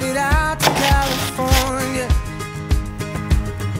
da it da